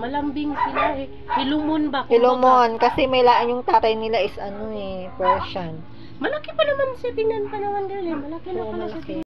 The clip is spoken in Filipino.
malambing sila eh. Hilumon ba? kumbaga. Ilomon, kasi may laan yung tatay nila is ano eh, Persian. Malaki pa naman siya, tingnan pa naman dali. Eh. Malaki na pala malaki. siya.